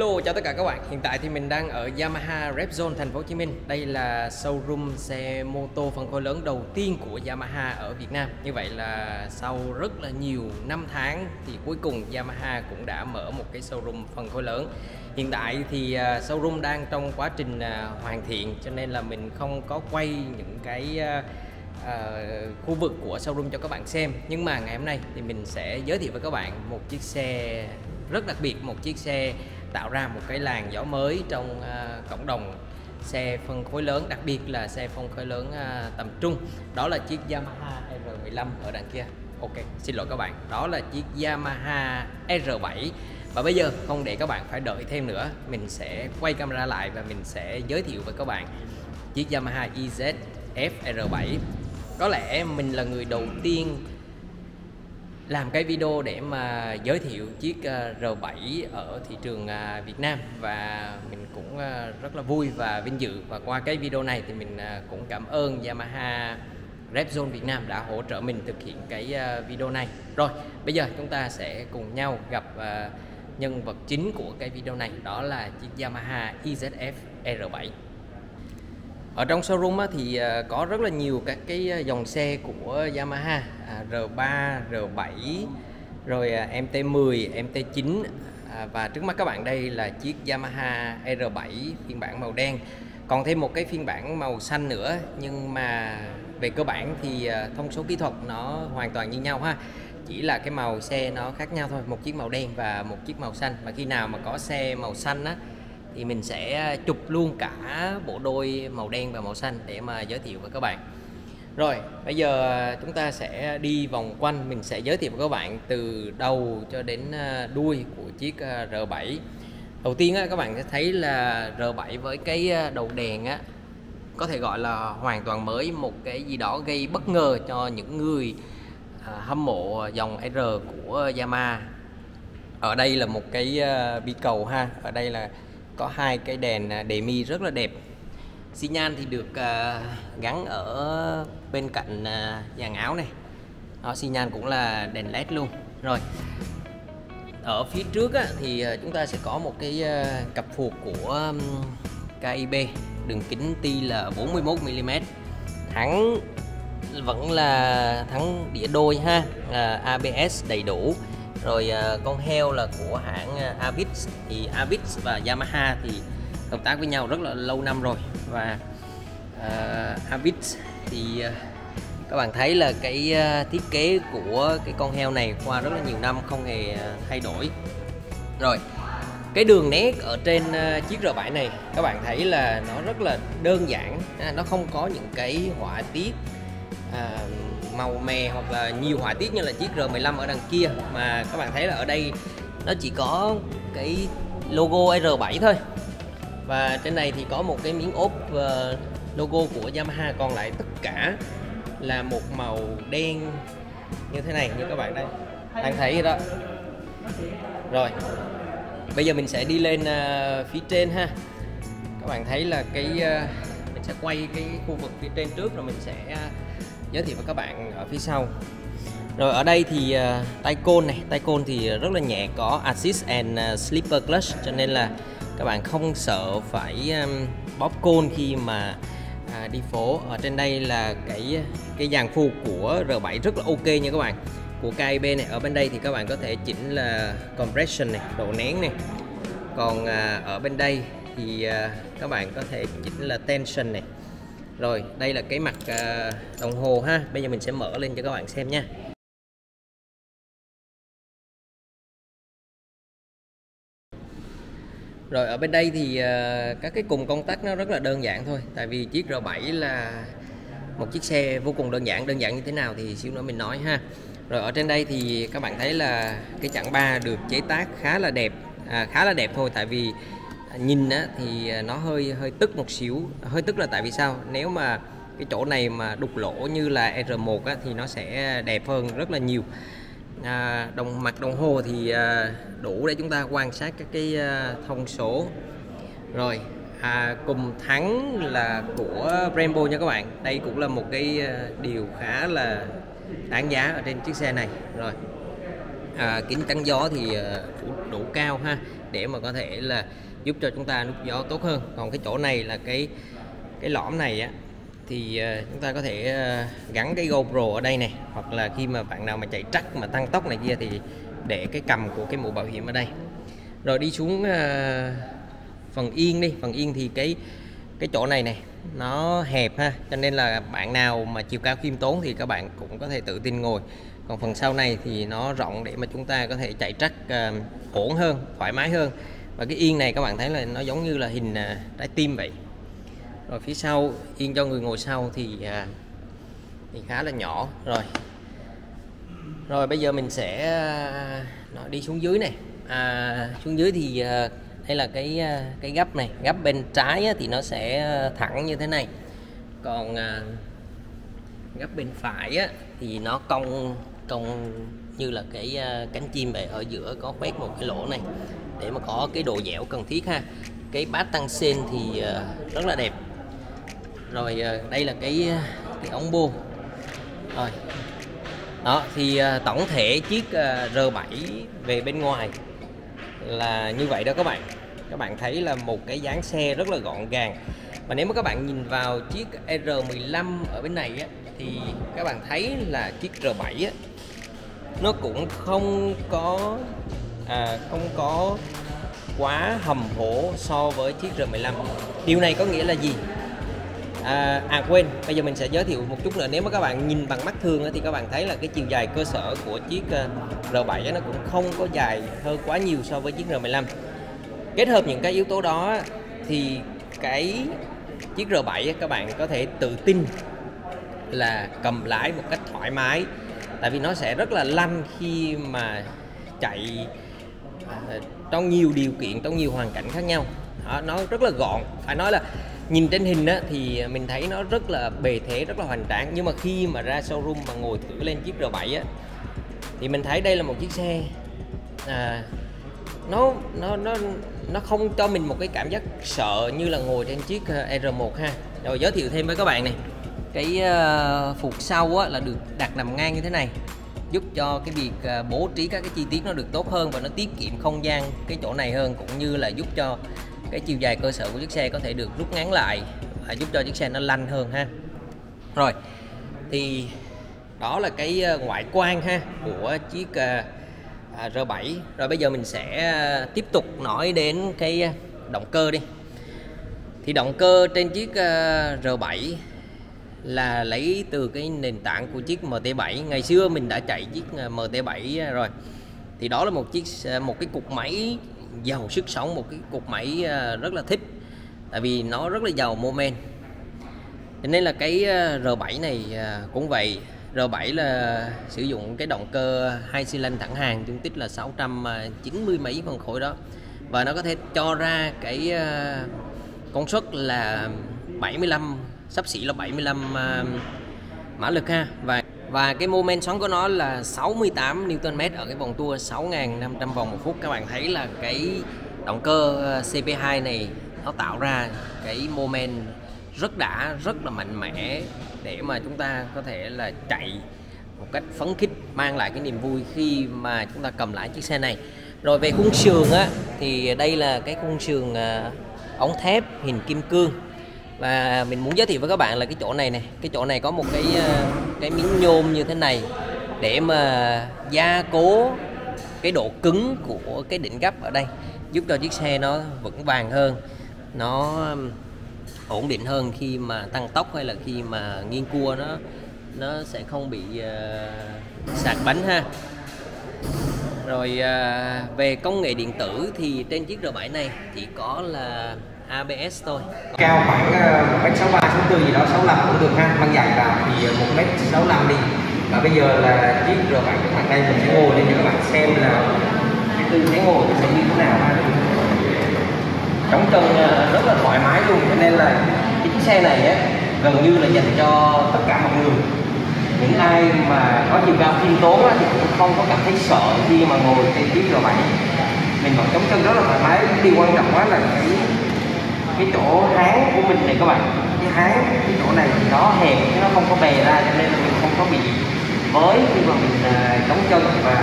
Hello, chào tất cả các bạn. Hiện tại thì mình đang ở Yamaha Rep Zone thành phố Hồ Chí Minh. Đây là showroom xe mô tô phân khối lớn đầu tiên của Yamaha ở Việt Nam. Như vậy là sau rất là nhiều năm tháng thì cuối cùng Yamaha cũng đã mở một cái showroom phân khối lớn. Hiện tại thì à, showroom đang trong quá trình à, hoàn thiện cho nên là mình không có quay những cái uh, khu vực của showroom cho các bạn xem. Nhưng mà ngày hôm nay thì mình sẽ giới thiệu với các bạn một chiếc xe rất đặc biệt, một chiếc xe tạo ra một cái làn gió mới trong uh, cộng đồng xe phân khối lớn đặc biệt là xe phân khối lớn uh, tầm trung. Đó là chiếc Yamaha R15 ở đằng kia. Ok xin lỗi các bạn. Đó là chiếc Yamaha R7 và bây giờ không để các bạn phải đợi thêm nữa mình sẽ quay camera lại và mình sẽ giới thiệu với các bạn chiếc Yamaha EZ R7 có lẽ mình là người đầu tiên làm cái video để mà giới thiệu chiếc ờ, R7 ở thị trường ờ, Việt Nam. Và mình cũng ờ, rất là vui và vinh dự. Và qua cái video này thì mình cũng cảm ơn Yamaha Repzone Việt Nam đã hỗ trợ mình thực hiện cái video này. Rồi, bây giờ chúng ta sẽ cùng nhau gặp nhân vật chính của cái video này đó là chiếc Yamaha EZF R7 ở trong showroom thì có rất là nhiều các cái dòng xe của Yamaha. À, R3, R7 rồi à, MT10, MT9 à, và trước mắt các bạn đây là chiếc Yamaha R7 phiên bản màu đen. Còn thêm một cái phiên bản màu xanh nữa nhưng mà về cơ bản thì thông số kỹ thuật nó hoàn toàn như nhau ha. Chỉ là cái màu xe nó khác nhau thôi một chiếc màu đen và một chiếc màu xanh. Và khi nào mà có xe màu xanh á thì mình sẽ chụp luôn cả bộ đôi màu đen và màu xanh để mà giới thiệu với các bạn rồi bây giờ à, chúng ta sẽ đi vòng quanh. Mình sẽ giới thiệu với các bạn từ đầu cho đến à, đuôi của chiếc à, R7 đầu tiên các bạn sẽ thấy là R7 với cái đầu đèn á có thể gọi là hoàn toàn mới một cái gì đó gây bất ngờ cho những người hâm mộ dòng R của Yamaha. Ở đây là một cái bi cầu ha. Ở đây là có hai cái đèn à, đề mi rất là đẹp. Xi nhan thì được gắn ở bên cạnh dàn áo này. Đó, xi nhan cũng là đèn led luôn. Rồi ở phía trước á, thì à, chúng ta sẽ có một cái à, cặp phuộc của KIB đường kính ti là 41 mm thắng vẫn là thắng đĩa đôi ha à, ABS đầy đủ. Rồi à, con heo là của hãng à, uh, Avix thì Avix và Yamaha thì hợp tác với nhau rất là lâu năm rồi. Và à, Avix thì à, các bạn thấy là cái à, thiết kế của cái con heo này qua rất là nhiều năm không hề à, thay đổi. Rồi cái đường nét ở trên chiếc R7 này các bạn thấy là nó rất là đơn giản. Nó không có những cái họa tiết à, màu mè hoặc là nhiều họa tiết như là chiếc R15 ở đằng kia. Mà các bạn thấy là ở đây nó chỉ có cái logo R7 thôi. Và trên này thì có một cái miếng ốp uh, logo của Yamaha còn lại tất cả là một màu đen như thế này như các bạn đây. Đang thấy đó. Rồi bây giờ mình sẽ đi lên uh, phía trên ha. Các bạn thấy là cái uh, mình sẽ quay cái khu vực phía trên trước rồi mình sẽ uh, giới thiệu với các bạn ở phía sau. Rồi ở đây thì uh, tay côn này. Tay côn thì rất là nhẹ có assist and uh, slipper clutch cho nên là các bạn không sợ phải um, bóp côn khi mà đi phố. Ở trên đây là cái cái dàn phu của R7 rất là ok nha các bạn. Của KIB này. Ở bên đây thì các bạn có thể chỉnh là compression này độ nén này. Còn à, ở bên đây thì à, các bạn có thể chỉnh là tension này. Rồi đây là cái mặt à, đồng hồ ha. Bây giờ mình sẽ mở lên cho các bạn xem nha. Rồi ở bên đây thì ờ, các cái cùng công tắc nó rất là đơn giản thôi. Tại vì chiếc R7 là một chiếc xe vô cùng đơn giản. Đơn giản như thế nào thì xíu nữa mình nói ha. Rồi ở trên đây thì các bạn thấy là cái chặng ba được chế tác khá là đẹp. À, Khá là đẹp thôi tại vì à, nhìn á, thì à, nó hơi hơi tức một xíu. Hơi tức là tại vì sao? Nếu mà cái chỗ này mà đục lỗ như là R1 á, thì nó sẽ đẹp hơn rất là nhiều à, đồng mặt đồng hồ thì à, đủ để chúng ta quan sát các cái à, thông số. Rồi à, cùng thắng là của Brembo nha các bạn. Đây cũng là một cái à, điều khá là đáng giá ở trên chiếc xe này. Rồi à, kính chắn gió thì à, đủ, đủ cao ha để mà có thể là giúp cho chúng ta nút gió tốt hơn. Còn cái chỗ này là cái cái lõm này á thì ờ, chúng ta có thể ờ, gắn cái GoPro ở đây này, hoặc là khi mà bạn nào mà chạy trắc mà tăng tốc này kia thì để cái cầm của cái mũ bảo hiểm ở đây. Rồi đi xuống ờ, phần yên đi. Phần yên thì cái cái chỗ này này, nó hẹp ha. Cho nên là bạn nào mà chiều cao khiêm tốn thì các bạn cũng có thể tự tin ngồi. Còn phần sau này thì nó rộng để mà chúng ta có thể chạy trắc ổn hơn, thoải mái hơn. Và cái yên này các bạn thấy là nó giống như là hình trái tim vậy rồi phía sau yên cho người ngồi sau thì à, thì khá là nhỏ. Rồi. Rồi bây giờ mình sẽ à, đi xuống dưới này. À, xuống dưới thì à, đây là cái à, cái gấp này. Gấp bên trái á, thì nó sẽ à, thẳng như thế này. Còn à, gấp bên phải á, thì nó cong cong như là cái à, cánh chim vậy. Ở giữa có khoét một cái lỗ này để mà có cái độ dẻo cần thiết ha. Cái bát tăng sen thì à, rất là đẹp rồi ờ, đây là cái ờ, cái ống bô. Rồi. Đó thì ờ, tổng thể chiếc R7 về bên ngoài là như vậy đó các bạn. Các bạn thấy là một cái dáng xe rất là gọn gàng. Và nếu mà các bạn nhìn vào chiếc R15 ở bên này á, thì các bạn thấy là chiếc R7 á, nó cũng không có à, không có quá hầm hổ so với chiếc R15 điều này có nghĩa là gì? À, à quên, bây giờ mình sẽ giới thiệu một chút nữa. Nếu mà các bạn nhìn bằng mắt thường thì các bạn thấy là cái chiều dài cơ sở của chiếc ờ, R7 nó cũng không có dài hơn quá nhiều so với chiếc R15 Kết hợp những cái yếu tố đó thì cái chiếc R7 các bạn có thể tự tin là cầm lái một cách thoải mái. Tại vì nó sẽ rất là lanh khi mà chạy ờ, trong nhiều điều kiện trong nhiều hoàn cảnh khác nhau. Đó, nó rất là gọn. Phải nói là nhìn trên hình á, thì mình thấy nó rất là bề thế rất là hoành tráng. Nhưng mà khi mà ra showroom và ngồi thử lên chiếc R7 á, thì mình thấy đây là một chiếc xe à, nó nó nó nó không cho mình một cái cảm giác sợ như là ngồi trên chiếc à, R1 ha. Rồi giới thiệu thêm với các bạn này. Cái uh, phục sau á, là được đặt nằm ngang như thế này giúp cho cái việc uh, bố trí các cái chi tiết nó được tốt hơn và nó tiết kiệm không gian cái chỗ này hơn cũng như là giúp cho cái chiều dài cơ sở của chiếc xe có thể được rút ngắn lại và giúp cho chiếc xe nó lanh hơn ha. Rồi, thì đó là cái ờ, ngoại quan ha của chiếc ờ, à, R7 rồi bây giờ mình sẽ ờ, tiếp tục nói đến cái động cơ đi. Thì động cơ trên chiếc R7 là lấy từ cái nền tảng của chiếc MT7 ngày xưa mình đã chạy chiếc MT7 rồi. Thì đó là một chiếc một cái cục máy giàu sức sống, một cái cục máy à, rất là thích, tại vì nó rất là giàu mô men nên là cái à, R7 này à, cũng vậy. R7 là sử dụng cái động cơ hai xi lanh thẳng hàng, dung tích là 690 mấy phân khối đó. Và nó có thể cho ra cái công suất là 75 sắp xỉ là 75 mã lực ha. Và và cái mô men xoắn của nó là 68 newton mét ở cái vòng tua 6.500 vòng một phút. Các bạn thấy là cái động cơ ờ, CP2 này nó tạo ra cái mô men rất đã, rất là mạnh mẽ để mà chúng ta có thể là chạy một cách phấn khích, mang lại cái niềm vui khi mà chúng ta cầm lại chiếc xe này. Rồi về khung sườn á, thì đây là cái khung sườn ờ, ống thép hình kim cương và mình muốn giới thiệu với các bạn là cái chỗ này này cái chỗ này có một cái ờ, cái miếng nhôm như thế này để mà gia cố cái độ cứng của cái đỉnh gấp ở đây giúp cho chiếc xe nó vững vàng hơn nó ổn định hơn khi mà tăng tốc hay là khi mà nghiêng cua nó nó sẽ không bị uh, sạc bánh ha. Rồi uh, về công nghệ điện tử thì trên chiếc R7 này chỉ có là ABS thôi. Cao khoảng ờ, một mét sáu ba sáu tư gì đó sáu năm cũng được ha. Mang dài vào thì một mét sáu năm đi. Và bây giờ là chiếc R7 cái thằng đây mình sẽ ngồi lên cho các bạn xem là cái tư thế ngồi sẽ như thế nào ha. Chống chân ờ, rất là thoải mái luôn. Cho nên là cái chiếc xe này á, gần như là dành cho tất cả mọi người. Những ai mà có chiều cao khiêm tốn á, thì cũng không có cảm thấy sợ khi mà ngồi trên chiếc R7 mình vẫn chống chân rất là thoải mái. Cái điều quan trọng quá là cái cái chỗ háng của mình này các bạn. Cái háng cái chỗ này thì nó hẹp chứ nó không có bè ra cho nên là mình không có bị với khi mà mình đóng chống chân và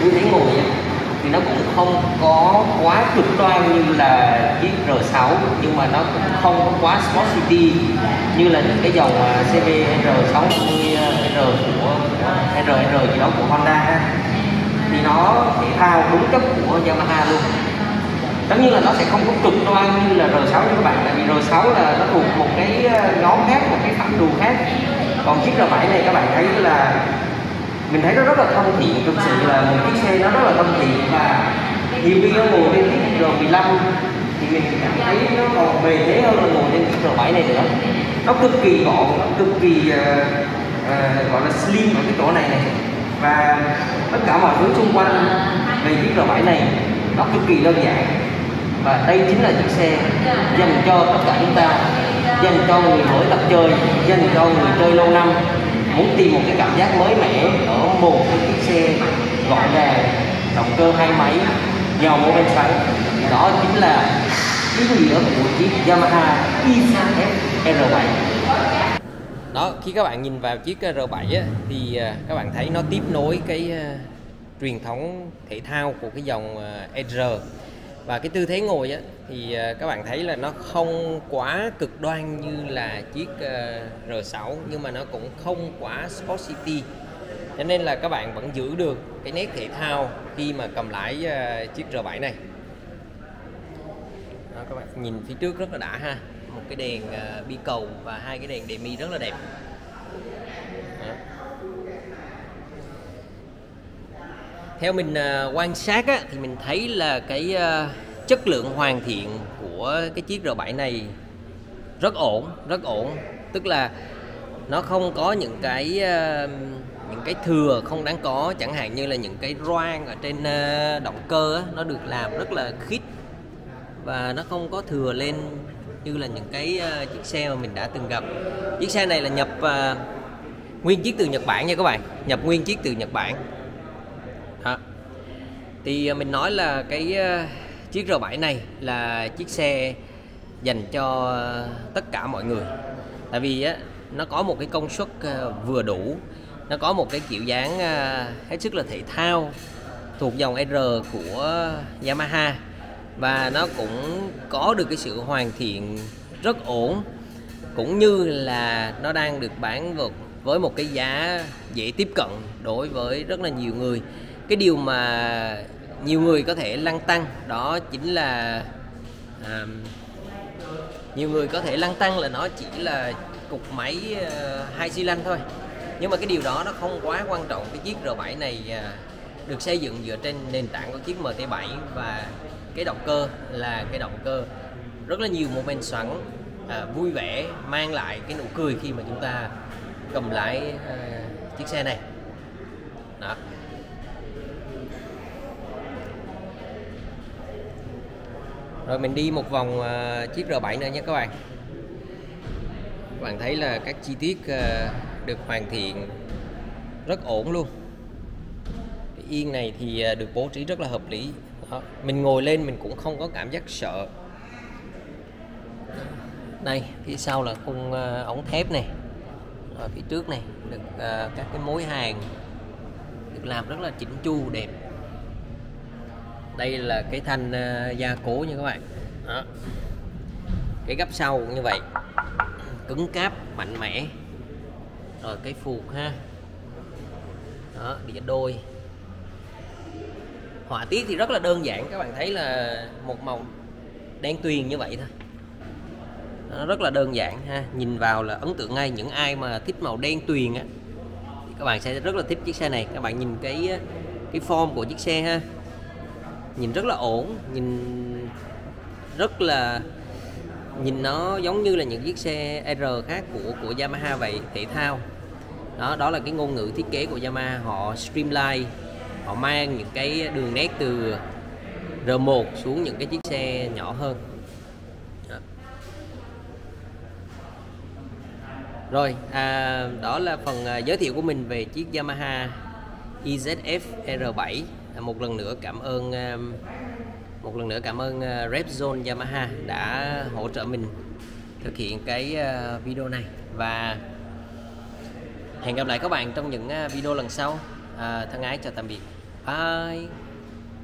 cứ thế ngồi thì nó cũng không có quá cực đoan như là chiếc R6 nhưng mà nó cũng không có quá Sport City như là những cái dòng à, CV R60R à, của RR gì đó của Honda thì nó thể thao đúng chất của Yamaha luôn tất nhiên là nó sẽ không có cực đoan như là R6 cho các bạn tại vì R6 là nó thuộc một cái ờ, nhóm khác một cái phạm trù khác. Còn chiếc R7 này các bạn thấy là mình thấy nó rất là thân thiện thực sự là một chiếc xe nó rất là thân thiện và nhiều khi nó ngồi trên chiếc R15 thì mình cảm thấy nó còn bề thế hơn là ngồi trên chiếc R7 này nữa. Nó cực kỳ gọn nó cực kỳ uh, uh, gọi là slim ở cái chỗ này này. Và tất cả mọi thứ xung quanh về chiếc R7 này nó cực kỳ đơn giản và đây chính là chiếc xe dành cho tất cả chúng ta dành cho người mới tập chơi dành cho người chơi lâu năm. Muốn tìm một cái cảm giác mới mẻ ở một cái chiếc xe gọn gàng động cơ hai máy dầu mô men xoắn đó chính là ý nghĩa của chiếc Yamaha E-F R7 đó khi các bạn nhìn vào chiếc R7 á, thì à, các bạn thấy nó tiếp nối cái uh, truyền thống thể thao của cái dòng à, uh, R và cái tư thế ngồi á, thì ờ, các bạn thấy là nó không quá cực đoan như là chiếc ờ, R6 nhưng mà nó cũng không quá Sport City. Cho nên là các bạn vẫn giữ được cái nét thể thao khi mà cầm lái ờ, chiếc R7 này. Đó, các bạn nhìn phía trước rất là đã ha. Một cái đèn bi cầu và hai cái đèn demi rất là đẹp. Đó theo mình uh, quan sát á, thì mình thấy là cái uh, chất lượng hoàn thiện của cái chiếc R7 này rất ổn rất ổn tức là nó không có những cái uh, những cái thừa không đáng có chẳng hạn như là những cái roan ở trên uh, động cơ á, nó được làm rất là khít và nó không có thừa lên như là những cái uh, chiếc xe mà mình đã từng gặp chiếc xe này là nhập uh, nguyên chiếc từ Nhật Bản nha các bạn nhập nguyên chiếc từ Nhật Bản thì à, mình nói là cái à, chiếc R7 này là chiếc xe dành cho à, tất cả mọi người. Tại vì, á, nó có một cái công suất vừa đủ, nó có một cái kiểu dáng hết sức là thể thao thuộc dòng R của Yamaha và nó cũng có được cái sự hoàn thiện rất ổn, cũng như là nó đang được bán vượt với một cái giá dễ tiếp cận đối với rất là nhiều người cái điều mà nhiều người có thể lăng tăng đó chính là à, nhiều người có thể lăng tăng là nó chỉ là cục máy uh, hai xi lanh thôi. Nhưng mà cái điều đó nó không quá quan trọng. Cái chiếc R7 này uh, được xây dựng dựa trên nền tảng của chiếc MT7 và cái động cơ là cái động cơ rất là nhiều moment xoắn à, vui vẻ mang lại cái nụ cười khi mà chúng ta cầm lái à, chiếc xe này. Đó. Rồi mình đi một vòng à, chiếc R7 nữa nhé các bạn. Các bạn thấy là các chi tiết à, được hoàn thiện rất ổn luôn. Cái yên này thì à, được bố trí rất là hợp lý. Đó. mình ngồi lên mình cũng không có cảm giác sợ. Đây, phía sau là khung ống thép này. Ở phía trước này, được các cái mối hàng. Được làm rất là chỉnh chu, đẹp đây là cái thanh uh, gia cố nha các bạn. Đó. cái gấp sau cũng như vậy. Cứng cáp mạnh mẽ. Rồi cái phuộc ha. Đó đĩa đôi. Họa tiết thì rất là đơn giản. Các bạn thấy là một màu đen tuyền như vậy thôi. Nó rất là đơn giản ha. Nhìn vào là ấn tượng ngay. Những ai mà thích màu đen tuyền á các bạn sẽ rất là thích chiếc xe này. Các bạn nhìn cái cái form của chiếc xe ha nhìn rất là ổn nhìn rất là nhìn nó giống như là những chiếc xe R khác của của Yamaha vậy thể thao. Đó đó là cái ngôn ngữ thiết kế của Yamaha. Họ streamline họ mang những cái đường nét từ R1 xuống những cái chiếc xe nhỏ hơn. Đó. rồi à, đó là phần à, giới thiệu của mình về chiếc Yamaha EZF R7 một lần nữa cảm ơn um, một lần nữa cảm ơn uh, Repzone Yamaha đã hỗ trợ mình thực hiện cái uh, video này. Và hẹn gặp lại các bạn trong những uh, video lần sau. À, thân ái chào tạm biệt. Bye.